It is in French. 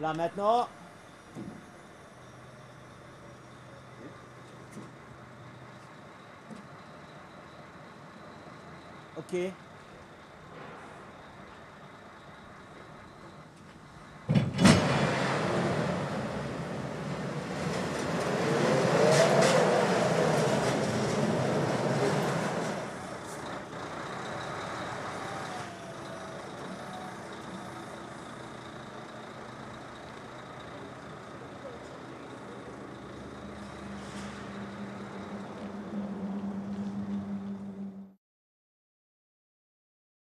Là maintenant. Ok.